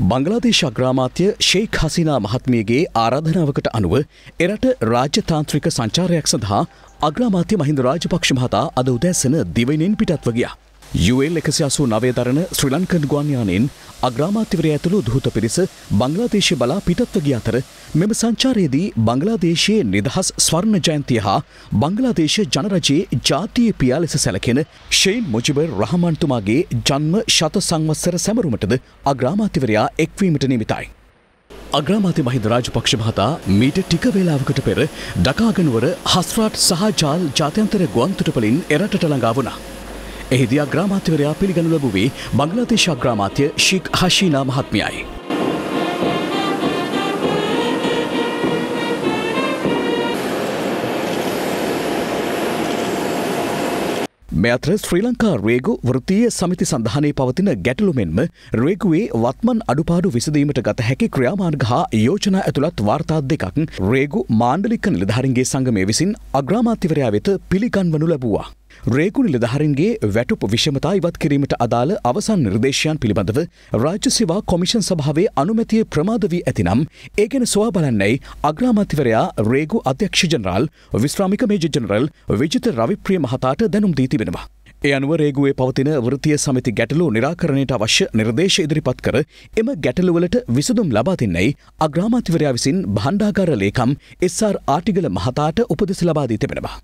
බංගලාදේශ අග්‍රාමාත්‍ය ශේක් හසිනා මහත්මියගේ ආරාධනාවකට අනුව එරට රාජ්‍යතාන්ත්‍රික සංචාරයක් සඳහා අග්‍රාමාත්‍ය මහින්ද රාජපක්ෂ මහතා අද උදැසන දිවයිනෙන් පිටත්ව ගියා. UL එකසි අසූ නවය දරන ශ්‍රී ලංකන් ගුවන්යානෙන් අග්‍රාමාත්‍යවරය ඇතුළු දුහත පිරිස බංගලාදේශය බලා පිටත්ව ගිය අතර මෙම සංචාරයේදී බංගලාදේශයේ නිදහස් ස්වර්ණ ජයන්තිය හා බංගලාදේශ ජනරජයේ ජාතිය පියා ලෙස සැලකෙන ෂෙයින් මුජිබර් රහමන්තුමාගේ ජන්ම ශත සංවත්සර සැමරුමටද අග්‍රාමාත්‍යවරයා එක්වීමට නිමිතයි. අග්‍රාමාත්‍ය මහින්ද රාජපක්ෂ මහතා මීට ටික වේලාවකට පෙර ඩකාගනුවර හස්රාට් සහ ජාල් ජාත්‍යන්තර ගුවන්තොටුපලින් එරටට ළඟා වුණා. එහිදී අග්‍රාමාත්‍යවරයා පිළිගනු ලැබුවේ බංගලාදේශ අග්‍රාමාත්‍ය ශික් හශීනා මහත්මියයි. මේ අතර ශ්‍රී ලංකා රේගු වෘත්තීය සමිති සඳහනයේ පවතින ගැටලු මෙන්ම රේගුවේ වත්මන් අඩුපාඩු විසඳීමට ගත හැකි ක්‍රියාමාර්ග හා යෝජනා ඇතුළත් වාර්තා දෙකක් රේගු මාණ්ඩලික නිලධාරීන්ගේ සංගමය විසින් අග්‍රාමාත්‍යවරයා වෙත පිළිගන්වනු ලැබුවා. රේගු නිලධහරින්ගේ වැටුප විෂමතා ඉවත් කිරීමට අදාළ අවසන් නිර්දේශයන් පිළිබඳව රාජ්‍ය සේවා කොමිෂන් සභාවේ අනුමැතිය ප්‍රමාද වී ඇතිනම් ඒ ගැන සොවා බලන්නයි අග්‍රාමාත්‍යවරයා රේගු අධ්‍යක්ෂ ජනරාල් විශ්‍රාමික මේජ ජනරල් විජිත රවිප්‍රිය මහතාට දැනුම් දී තිබෙනවා. ඒ අනුව රේගුවේ පවතින වෘතිය සමිති ගැටලු නිරාකරණයට අවශ්‍ය නිර්දේශ ඉදිරිපත් කර එම ගැටලුවලට විසඳුම් ලබා දෙන්නයි අග්‍රාමාත්‍යවරයා විසින් භණ්ඩාගාර ලේකම් එස්.ආර්. ආටිගල මහතාට උපදෙස් ලබා දී තිබෙනවා.